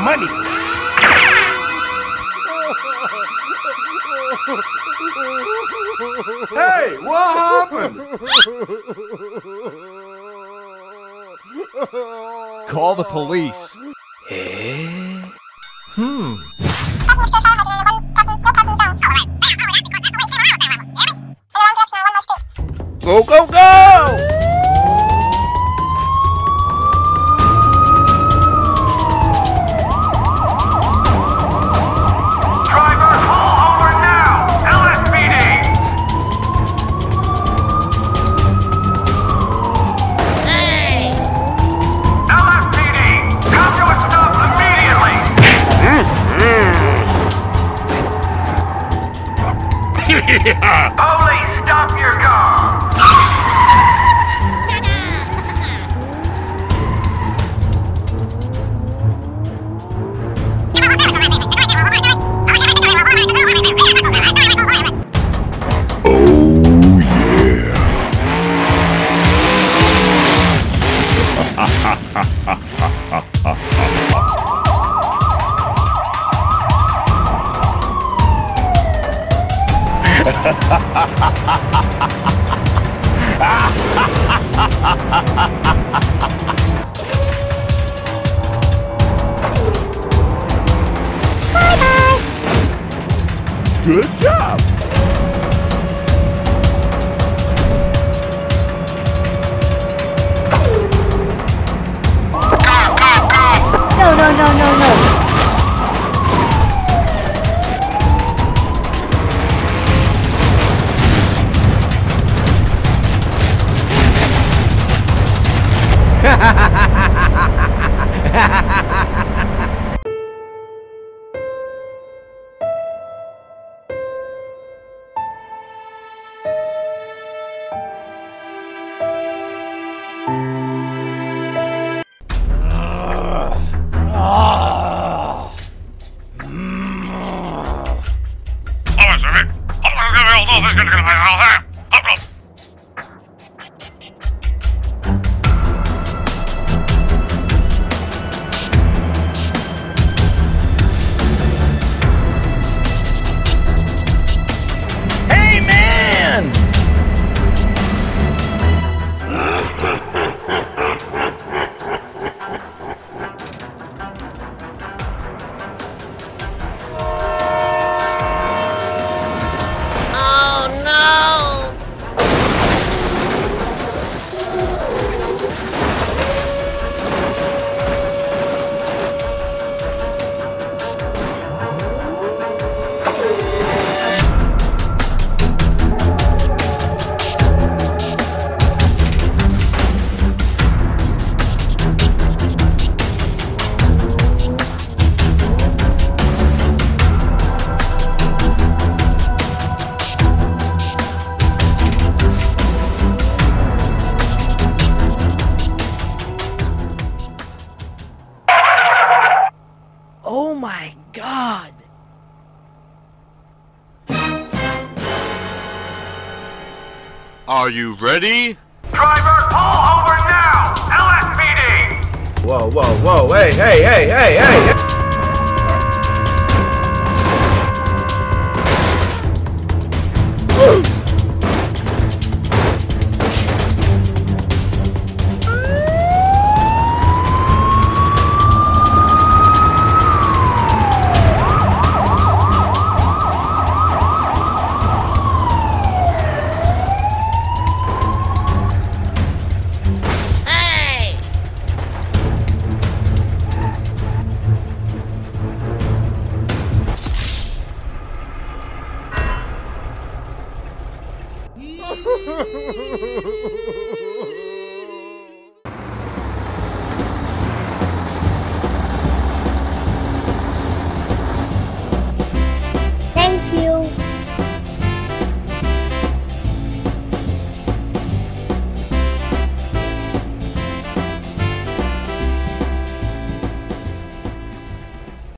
money. Hey, what happened? Call the police. Hmm. Go, go, go! Police, stop your car! Good job. No no, no, no, no, no. Hey, Are you ready? Driver, pull over now! LSPD! Whoa, whoa, whoa, hey, hey, hey, hey, hey! Eee!